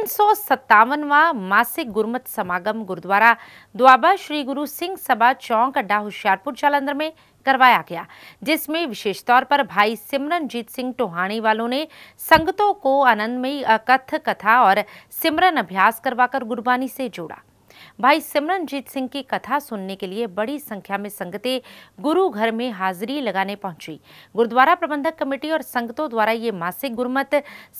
तीन सौ सत्तावनवा मासिक गुरमत समागम गुरुद्वारा द्वाबा श्री गुरु सिंह सभा चौक, अड्डा होशियारपुर, जालंधर में करवाया गया, जिसमें विशेष तौर पर भाई सिमरनजीत सिंह टोहानी वालों ने संगतों को आनंदमयी अकथ कथा और सिमरन अभ्यास करवाकर गुरबानी से जोड़ा। भाई सिमरनजीत सिंह की कथा सुनने के लिए बड़ी संख्या में संगतें गुरु घर में हाजिरी लगाने पहुँची। गुरुद्वारा प्रबंधक कमेटी और संगतों द्वारा ये मासिक गुरमत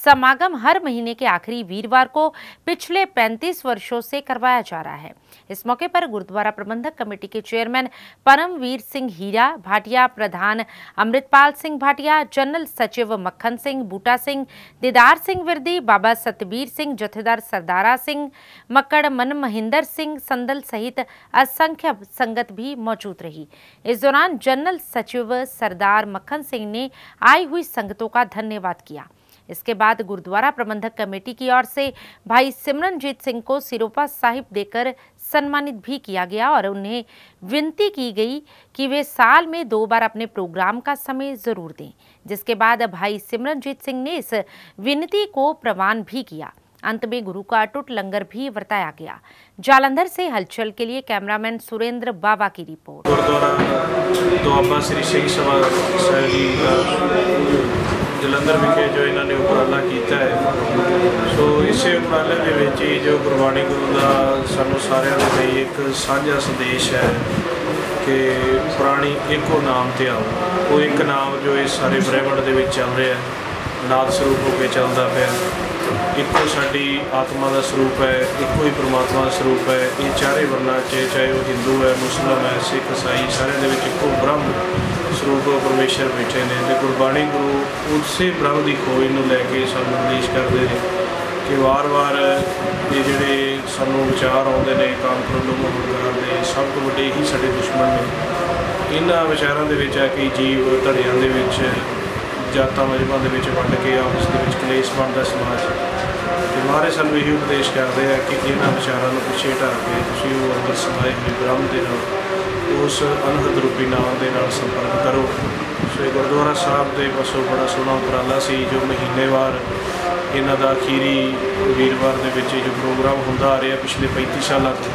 समागम हर महीने के आखिरी वीरवार को पिछले 35 वर्षों से करवाया जा रहा है। इस मौके पर गुरुद्वारा प्रबंधक कमेटी के चेयरमैन परमवीर सिंह हीरा, भाटिया प्रधान अमृतपाल सिंह भाटिया, जनरल सचिव मक्खन सिंह, बूटा सिंह, दीदार सिंह विरदी, बाबा सतबीर सिंह, जथेदार सरदारा सिंह, मक्कड़ मन महिंदर सिंह संदल सहित असंख्य संगत भी मौजूद रही। इस दौरान जनरल सचिव सरदार मक्खन सिंह ने आई हुई संगतों का धन्यवाद किया। इसके बाद गुरुद्वारा प्रबंधक कमेटी की ओर से भाई सिमरनजीत सिंह को सिरोपा साहिब देकर सम्मानित भी किया गया और उन्हें विनती की गई कि वे साल में दो बार अपने प्रोग्राम का समय ज़रूर दें, जिसके बाद भाई सिमरनजीत सिंह ने इस विनती को प्रवान भी किया। अंत में गुरु का अटूट लंगर भी वर्ताया गया जालंधर से हलचल के लिए कैमरामैन सुरेंद्र बाबा की रिपोर्ट गुरुद्वारा श्री सिंह सभा ਜਲੰਧਰ ਵਿਖੇ ਜੋ ਇਹਨਾਂ ਨੇ ਉਪਰਾਲਾ ਕੀਤਾ ਹੈ ਸੋ ਇਸੇ ਉਪਰਾਲੇ ਦੇ ਵਿੱਚ ਹੀ ਜੋ ਗੁਰਬਾਣੀ ਗੁਰੂ ਦਾ ਸਾਨੂੰ ਸਾਰਿਆਂ ਦੇ ਲਈ ਇੱਕ ਸਾਂਝਾ ਸੰਦੇਸ਼ ਹੈ ਕਿ ਪ੍ਰਾਣੀ ਇੱਕੋ ਨਾਮ ਤੇ ਆਓ ਉਹ ਇੱਕ ਨਾਮ ਜੋ ਇਸ ਸਾਰੇ ਬ੍ਰਹਿਮੰਡ ਦੇ ਵਿੱਚ ਚੱਲ ਰਿਹਾ ਹੈ ਨਾਦ ਸਰੂਪ ਹੋ ਕੇ ਚੱਲਦਾ ਪਿਆ ਇੱਕੋ ਸਾਡੀ ਆਤਮਾ ਦਾ ਸਰੂਪ ਹੈ, ਇੱਕੋ ਹੀ ਪ੍ਰਮਾਤਮਾ ਦਾ ਸਰੂਪ ਹੈ। ਇਹ ਚਾਰੇ ਵਰਨਾ 'ਚ, ਚਾਹੇ ਉਹ ਹਿੰਦੂ ਹੈ ਮੁਸਲਮਾਨ ਹੈ, ਸਿੱਖ, ਇਸਾਈ, ਸਾਰਿਆਂ ਦੇ ਵਿੱਚ ਇੱਕੋ ਬ੍ਰਹਮ ਸਰੂਪ ਪਰਮੇਸ਼ਰ ਬੈਠੇ ਨੇ ਤੇ ਗੁਰਬਾਣੀ ਗੁਰੂ ਉਸੇ ਬ੍ਰਹਮ ਦੀ ਖੋਜ ਨੂੰ ਲੈ ਕੇ ਸਾਨੂੰ ਉਪਦੇਸ਼ ਕਰਦੇ ਨੇ ਕਿ ਵਾਰ-ਵਾਰ ਇਹ ਜਿਹੜੇ ਸਾਨੂੰ ਵਿਚਾਰ ਆਉਂਦੇ ਨੇ, ਕਾਮ ਕ੍ਰੋਧ ਮਹੰਕਾਰ ਦੇ, ਸਭ ਤੋਂ ਵੱਡੇ ਹੀ ਸਾਡੇ ਦੁਸ਼ਮਣ ਨੇ। ਇਹਨਾਂ ਵਿਚਾਰਾਂ ਦੇ ਵਿੱਚ ਆ ਕਿ ਜੀਵ ਧੜਿਆਂ ਦੇ ਵਿੱਚ ਜਾਤਾਂ ਮਜਬਾਂ ਦੇ ਵਿੱਚ ਵੰਡ ਕੇ ਆਪਸ ਦੇ ਵਿੱਚ ਕਲੇਸ਼ ਬਣਦਾ ਸਮਾਜ। ਤੇ ਮਹਾਰਾਜ ਸਾਨੂੰ ਇਹ ਉਪਦੇਸ਼ ਕਰਦੇ ਆ ਕਿ ਇਹਨਾਂ ਵਿਚਾਰਾਂ ਨੂੰ ਪਿੱਛੇ ਢਾ ਕੇ ਤੁਸੀਂ ਉਹ ਅੰਦਰ ਸਮਾਏ ਹੋਏ ਬ੍ਰਹਮ ਦੇ ਨਾਲ, ਉਸ ਅਨਹਦ ਰੂਪੀ ਨਾਮ ਦੇ ਨਾਲ ਸੰਪਰਕ ਕਰੋ। ਸੋ ਗੁਰਦੁਆਰਾ ਸਾਹਿਬ ਦੇ ਪਾਸੋਂ ਬੜਾ ਸੋਹਣਾ ਉਪਰਾਲਾ ਸੀ, ਜੋ ਮਹੀਨੇਵਾਰ ਇਹਨਾਂ ਦਾ ਅਖੀਰੀ ਵੀਰਵਾਰ ਦੇ ਵਿੱਚ ਜੋ ਪ੍ਰੋਗਰਾਮ ਹੁੰਦਾ ਆ ਰਿਹਾ ਪਿਛਲੇ 35 ਸਾਲਾਂ ਤੋਂ,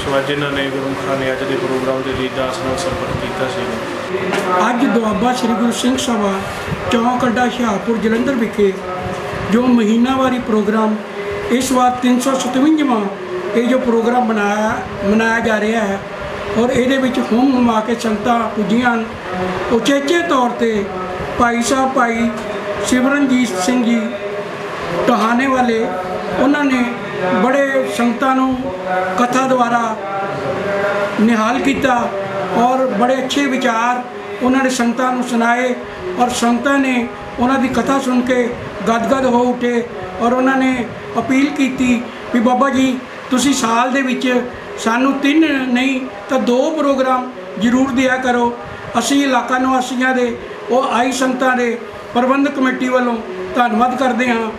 ਸੋ ਅੱਜ ਇਹਨਾਂ ਨੇ ਗੁਰਮੁਖਾਂ ਨੇ ਅੱਜ ਦੇ ਪ੍ਰੋਗਰਾਮ ਦੇ ਲਈ ਦਾਸ ਨਾਲ ਸੰਪਰਕ ਕੀਤਾ ਸੀ। ਅੱਜ ਦੁਆਬਾ ਸ੍ਰੀ ਗੁਰੂ ਸਿੰਘ ਸਭਾ ਚੌਂਕ ਅੱਡਾ ਹਿਆਪੁਰ ਜਲੰਧਰ ਵਿਖੇ ਜੋ ਮਹੀਨਾਵਾਰੀ ਪ੍ਰੋਗਰਾਮ, ਇਸ ਵਾਰ 357ਵਾਂ ਇਹ ਜੋ ਪ੍ਰੋਗਰਾਮ ਬਣਾਇਆ, ਮਨਾਇਆ ਜਾ ਰਿਹਾ ਹੈ ਔਰ ਇਹਦੇ ਵਿੱਚ ਹੁਮ ਹੁਮਾ ਕੇ ਸੰਤਾਂ ਪੁੱਜੀਆਂ ਉਚੇਚੇ ਤੌਰ ਤੇ ਭਾਈ ਸਾਹਿਬ ਭਾਈ ਸਿਮਰਨਜੀਤ ਸਿੰਘ ਜੀ ਟਹਾਣੇ ਵਾਲੇ, ਉਹਨਾਂ ਨੇ ਬੜੇ ਸੰਗਤਾਂ ਨੂੰ ਕਥਾ ਦੁਆਰਾ ਨਿਹਾਲ ਕੀਤਾ ਔਰ ਬੜੇ ਅੱਛੇ ਵਿਚਾਰ ਉਹਨਾਂ ਨੇ ਸੰਗਤਾਂ ਨੂੰ ਸੁਣਾਏ ਔਰ ਸੰਗਤਾਂ ਨੇ ਉਹਨਾਂ ਦੀ ਕਥਾ ਸੁਣ ਕੇ ਗਦਗਦ ਹੋ ਉੱਠੇ ਔਰ ਉਹਨਾਂ ਨੇ ਅਪੀਲ ਕੀਤੀ ਵੀ ਬਾਬਾ ਜੀ, ਤੁਸੀਂ ਸਾਲ ਦੇ ਵਿੱਚ ਸਾਨੂੰ ਤਿੰਨ ਨਹੀਂ ਤਾਂ ਦੋ ਪ੍ਰੋਗਰਾਮ ਜ਼ਰੂਰ ਦਿਆ ਕਰੋ। ਅਸੀਂ ਇਲਾਕਾ ਨਿਵਾਸੀਆਂ ਦੇ, ਉਹ ਆਈ ਸੰਗਤਾਂ ਦੇ ਪ੍ਰਬੰਧਕ ਕਮੇਟੀ ਵੱਲੋਂ ਧੰਨਵਾਦ ਕਰਦੇ ਹਾਂ।